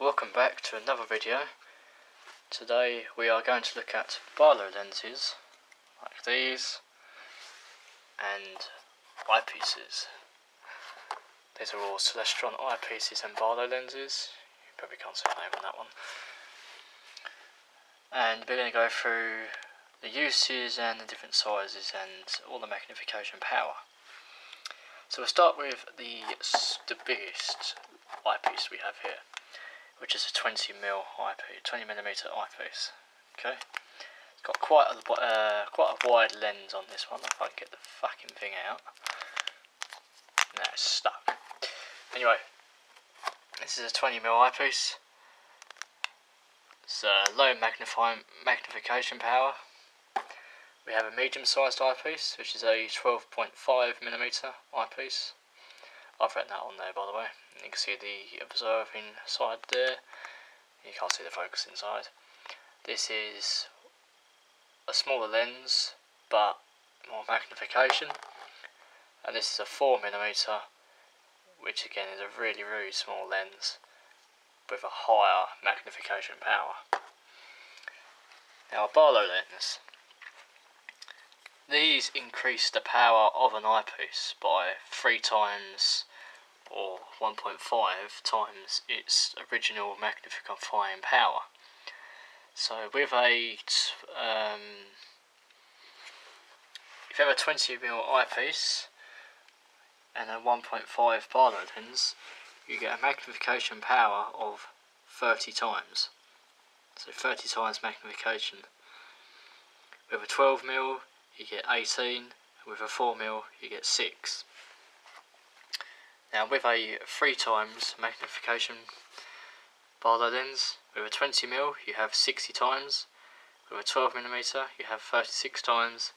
welcome back to another video. Today we are going to look at Barlow lenses, like these, and eyepieces. These are all Celestron eyepieces and Barlow lenses. You probably can't see the name on that one. And we're going to go through the uses and the different sizes and all the magnification power. So we'll start with the, the biggest eyepiece we have here which is a 20 mil eyepiece, 20 millimeter eyepiece. Okay, it's got quite a uh, quite a wide lens on this one. If I can get the fucking thing out, now it's stuck. Anyway, this is a 20 mil eyepiece. It's a low magnifying magnification power. We have a medium-sized eyepiece, which is a 12.5 millimeter eyepiece. I've written that on there by the way. You can see the observing side there. You can't see the focus inside. This is a smaller lens but more magnification and this is a 4mm which again is a really really small lens with a higher magnification power. Now a Barlow lens these increase the power of an eyepiece by three times 1.5 times its original magnifying power. So with a um, if you have a 20mm eyepiece and a 1.5 Barlow lens, you get a magnification power of 30 times. So 30 times magnification. With a 12mm you get 18, with a 4mm you get 6. Now with a 3 times magnification Barlow lens, with a 20mm you have 60 times, with a 12mm you have 36 times,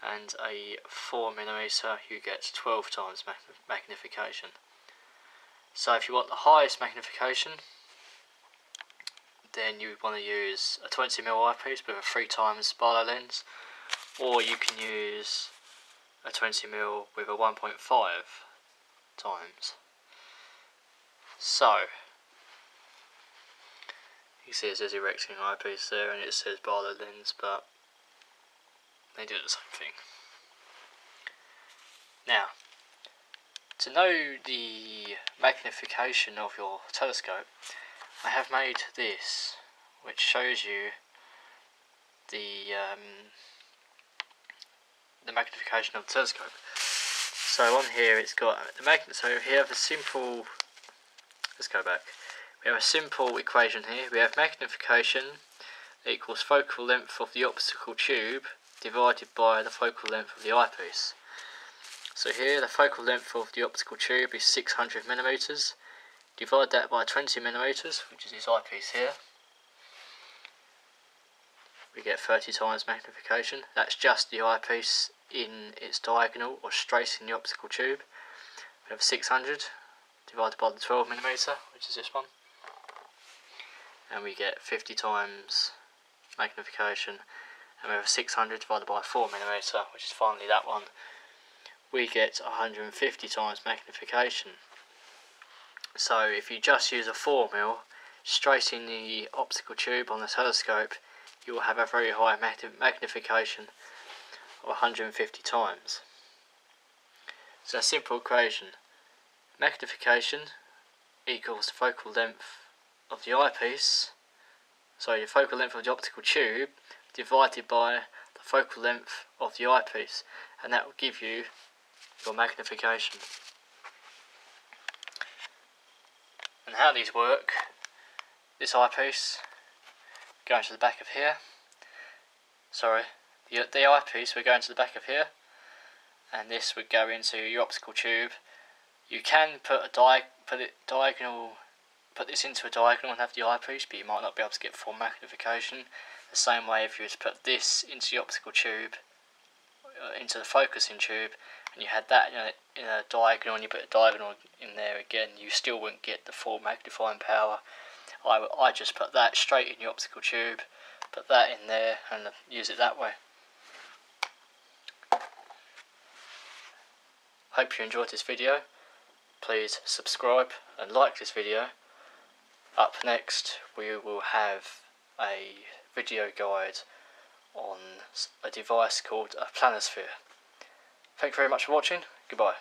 and a 4mm you get 12 times mag magnification. So if you want the highest magnification, then you want to use a 20mm eyepiece with a 3 times Barlow lens, or you can use a 20mm with a 1.5 times. So, you see it says erecting eyepiece there and it says Barlow lens, but they do the same thing. Now, to know the magnification of your telescope, I have made this, which shows you the um, the magnification of the telescope. So on here it's got the magnet. So here we have a simple. Let's go back. We have a simple equation here. We have magnification equals focal length of the optical tube divided by the focal length of the eyepiece. So here the focal length of the optical tube is 600 millimeters. Divide that by 20 millimeters, which is this eyepiece here we get 30 times magnification. That's just the eyepiece in its diagonal or straight in the optical tube. We have 600 divided by the 12 millimeter, which is this one, and we get 50 times magnification. And we have 600 divided by 4 millimeter, which is finally that one. We get 150 times magnification. So if you just use a 4 mm straight in the optical tube on the telescope, you will have a very high magnification of 150 times. So a simple equation, magnification equals the focal length of the eyepiece, sorry, the focal length of the optical tube divided by the focal length of the eyepiece, and that will give you your magnification. And how these work, this eyepiece going to the back of here. Sorry, the, the eyepiece we're going the back of here, and this would go into your optical tube. You can put a di put it diagonal, put this into a diagonal and have the eyepiece, but you might not be able to get full magnification. The same way if you were to put this into the optical tube, uh, into the focusing tube, and you had that in a, in a diagonal, and you put a diagonal in there again, you still wouldn't get the full magnifying power I, I just put that straight in the optical tube, put that in there and use it that way. Hope you enjoyed this video. Please subscribe and like this video Up next, we will have a video guide on a device called a planisphere. Thank you very much for watching. Goodbye.